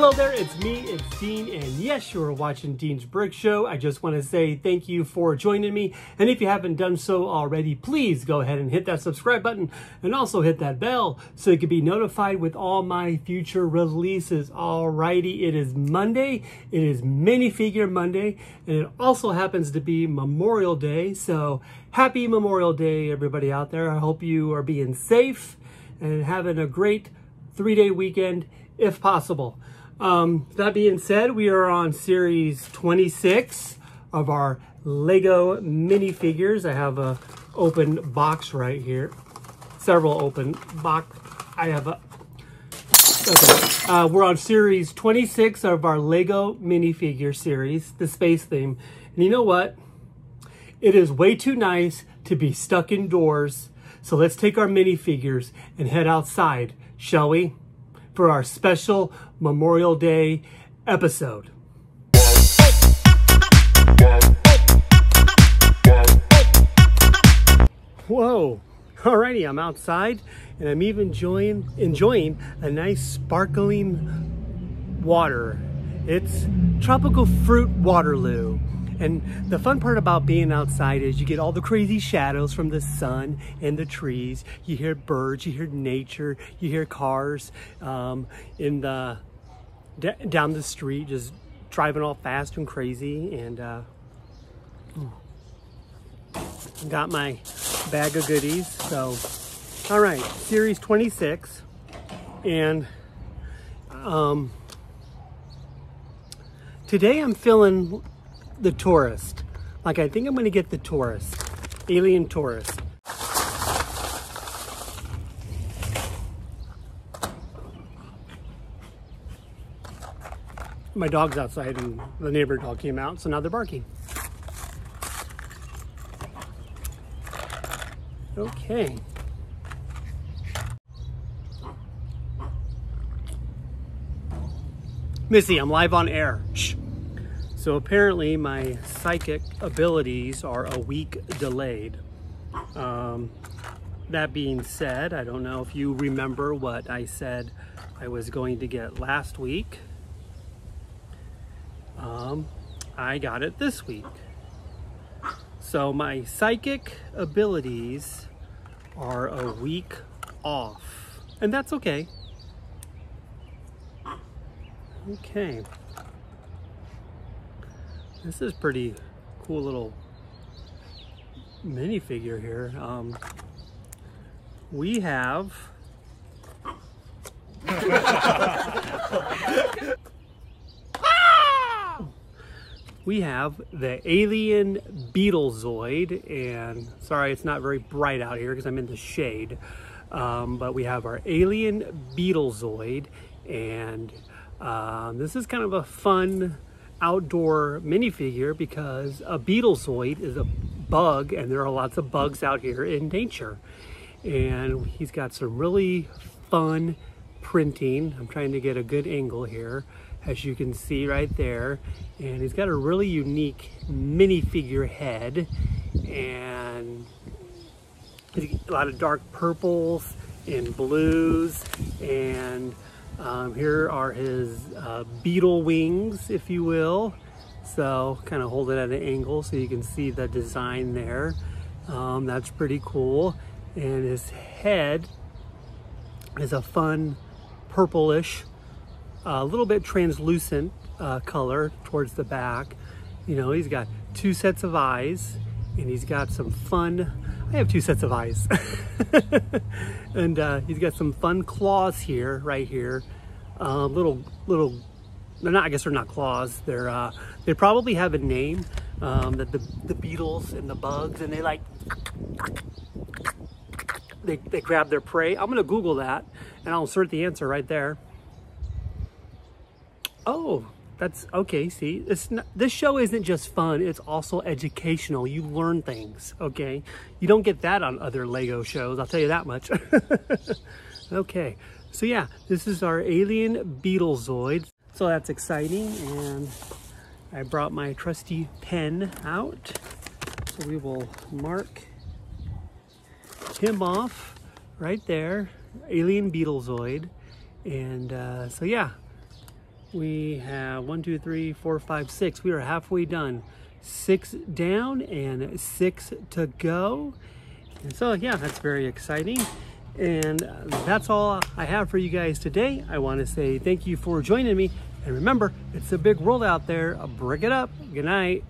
Hello there, it's me, it's Dean, and yes, you're watching Dean's Brick Show. I just want to say thank you for joining me, and if you haven't done so already, please go ahead and hit that subscribe button, and also hit that bell so you can be notified with all my future releases. Alrighty, it is Monday, it is Minifigure Monday, and it also happens to be Memorial Day, so happy Memorial Day, everybody out there. I hope you are being safe and having a great three-day weekend, if possible. Um, that being said, we are on series 26 of our Lego minifigures. I have a open box right here. Several open box. I have a... Okay. Uh, we're on series 26 of our Lego minifigure series, the space theme. And you know what? It is way too nice to be stuck indoors. So let's take our minifigures and head outside, shall we? For our special Memorial Day episode. Whoa. Alrighty, I'm outside and I'm even enjoying, enjoying a nice sparkling water. It's tropical fruit Waterloo. And the fun part about being outside is you get all the crazy shadows from the sun and the trees. You hear birds, you hear nature, you hear cars um, in the down the street, just driving all fast and crazy. And uh, got my bag of goodies. So, all right, series 26. And um, today I'm feeling the tourist. Like I think I'm gonna get the tourist, alien tourist. my dog's outside and the neighbor dog came out, so now they're barking. Okay. Missy, I'm live on air. Shh. So apparently my psychic abilities are a week delayed. Um, that being said, I don't know if you remember what I said I was going to get last week um, I got it this week. So my psychic abilities are a week off, and that's okay. Okay. This is pretty cool little minifigure here. Um, we have we have the Alien Beetlezoid, and sorry it's not very bright out here because I'm in the shade, um, but we have our Alien Beetlezoid, and um, this is kind of a fun outdoor minifigure because a Beetlezoid is a bug, and there are lots of bugs out here in nature. And he's got some really fun printing. I'm trying to get a good angle here as you can see right there. And he's got a really unique minifigure head and a lot of dark purples and blues. And um, here are his uh, beetle wings, if you will. So kind of hold it at an angle so you can see the design there. Um, that's pretty cool. And his head is a fun purplish a little bit translucent uh, color towards the back. You know, he's got two sets of eyes and he's got some fun, I have two sets of eyes. and uh, he's got some fun claws here, right here. Uh, little, little, they're not, I guess they're not claws. They're, uh, they probably have a name um, that the, the beetles and the bugs and they like, they, they grab their prey. I'm gonna Google that and I'll insert the answer right there. Oh, that's okay. See, it's not, this show isn't just fun. It's also educational. You learn things. Okay. You don't get that on other Lego shows. I'll tell you that much. okay. So yeah, this is our alien Beetlezoid. So that's exciting. And I brought my trusty pen out. So we will mark him off right there. Alien Beetlezoid. And uh, so yeah, we have one, two, three, four, five, six. We are halfway done. Six down and six to go. And so, yeah, that's very exciting. And that's all I have for you guys today. I want to say thank you for joining me. And remember, it's a big world out there. Brick it up. Good night.